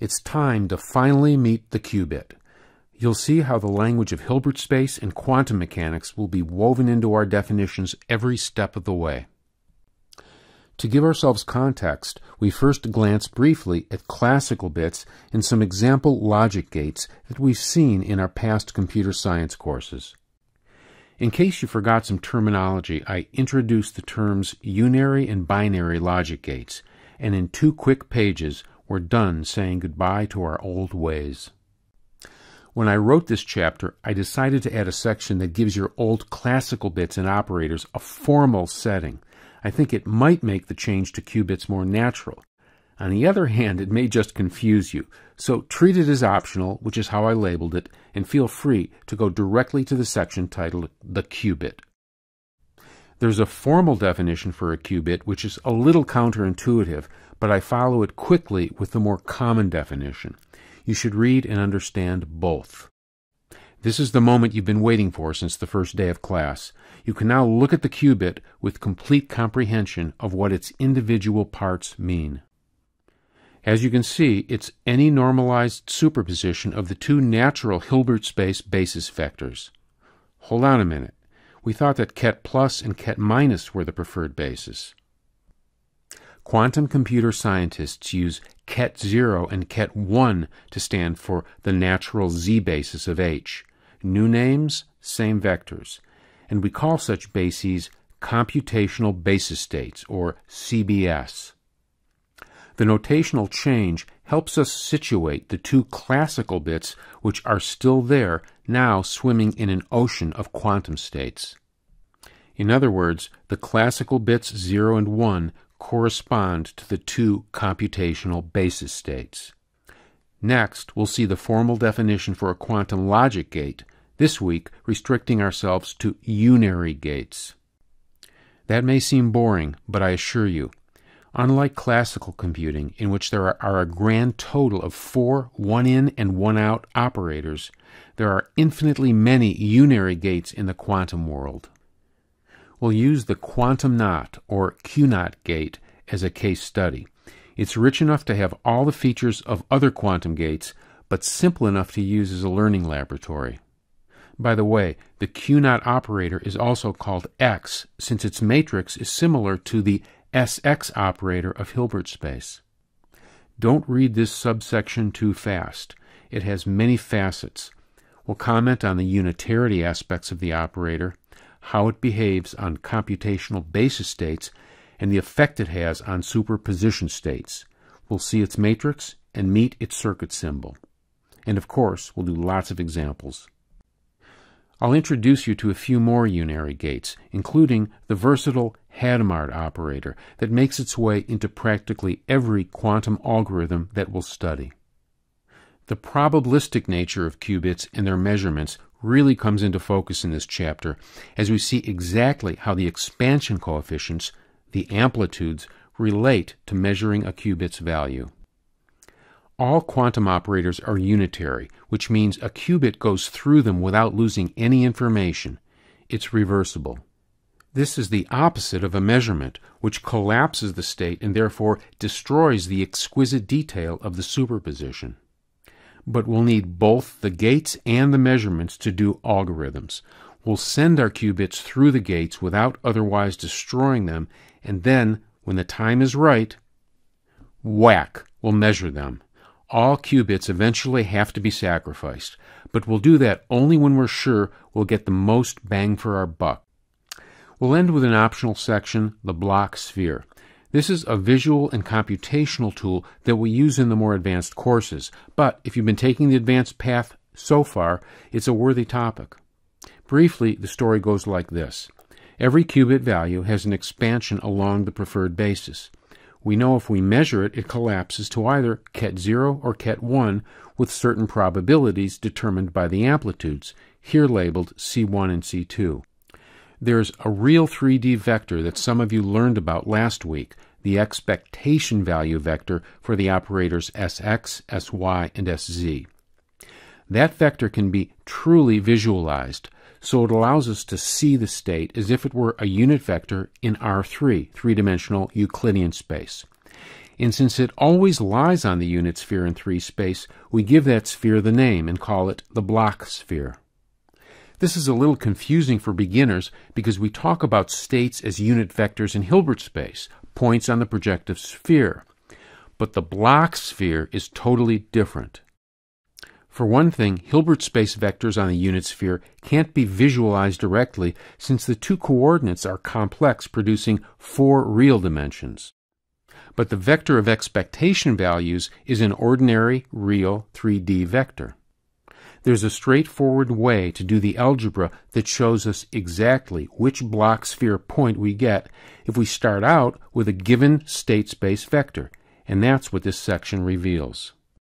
It's time to finally meet the qubit. You'll see how the language of Hilbert space and quantum mechanics will be woven into our definitions every step of the way. To give ourselves context, we first glance briefly at classical bits and some example logic gates that we've seen in our past computer science courses. In case you forgot some terminology, I introduced the terms unary and binary logic gates, and in two quick pages we're done saying goodbye to our old ways. When I wrote this chapter, I decided to add a section that gives your old classical bits and operators a formal setting. I think it might make the change to qubits more natural. On the other hand, it may just confuse you, so treat it as optional, which is how I labeled it, and feel free to go directly to the section titled The Qubit. There's a formal definition for a qubit which is a little counterintuitive, but I follow it quickly with the more common definition. You should read and understand both. This is the moment you've been waiting for since the first day of class. You can now look at the qubit with complete comprehension of what its individual parts mean. As you can see, it's any normalized superposition of the two natural Hilbert space basis vectors. Hold on a minute. We thought that ket plus and ket minus were the preferred basis. Quantum computer scientists use ket 0 and ket 1 to stand for the natural z basis of H. New names, same vectors. And we call such bases computational basis states, or CBS. The notational change helps us situate the two classical bits which are still there, now swimming in an ocean of quantum states. In other words, the classical bits 0 and 1 correspond to the two computational basis states. Next, we'll see the formal definition for a quantum logic gate, this week restricting ourselves to unary gates. That may seem boring, but I assure you, unlike classical computing, in which there are, a grand total of four one in and one out operators, there are infinitely many unary gates in the quantum world. We'll use the quantum NOT, or Q-NOT gate, as a case study. It's rich enough to have all the features of other quantum gates, but simple enough to use as a learning laboratory. By the way, the Q-NOT operator is also called X, since its matrix is similar to the SX operator of Hilbert space. Don't read this subsection too fast. It has many facets. We'll comment on the unitarity aspects of the operator, how it behaves on computational basis states, and the effect it has on superposition states. We'll see its matrix and meet its circuit symbol. And of course, we'll do lots of examples. I'll introduce you to a few more unary gates, including the versatile Hadamard operator that makes its way into practically every quantum algorithm that we'll study. The probabilistic nature of qubits and their measurements really comes into focus in this chapter as we see exactly how the expansion coefficients, the amplitudes, relate to measuring a qubit's value. All quantum operators are unitary, which means a qubit goes through them without losing any information. It's reversible. This is the opposite of a measurement, which collapses the state and therefore destroys the exquisite detail of the superposition. But we'll need both the gates and the measurements to do algorithms. We'll send our qubits through the gates without otherwise destroying them, and then, when the time is right, whack, we'll measure them. All qubits eventually have to be sacrificed, but we'll do that only when we're sure we'll get the most bang for our buck. We'll end with an optional section, the Bloch sphere. This is a visual and computational tool that we use in the more advanced courses, but if you've been taking the advanced path so far, it's a worthy topic. Briefly, the story goes like this. Every qubit value has an expansion along the preferred basis. We know if we measure it, it collapses to either ket 0 or ket 1 with certain probabilities determined by the amplitudes, here labeled C1 and C2. There's a real 3D vector that some of you learned about last week, the expectation value vector for the operators Sx, Sy, and Sz. That vector can be truly visualized, so it allows us to see the state as if it were a unit vector in R3, three-dimensional Euclidean space. and since it always lies on the unit sphere in 3 space, we give that sphere the name and call it the Bloch sphere. This is a little confusing for beginners because we talk about states as unit vectors in Hilbert space, points on the projective sphere. But the Bloch sphere is totally different. For one thing, Hilbert space vectors on the unit sphere can't be visualized directly since the two coordinates are complex, producing four real dimensions. But the vector of expectation values is an ordinary, real 3D vector. There's a straightforward way to do the algebra that shows us exactly which Bloch sphere point we get if we start out with a given state space vector, and that's what this section reveals.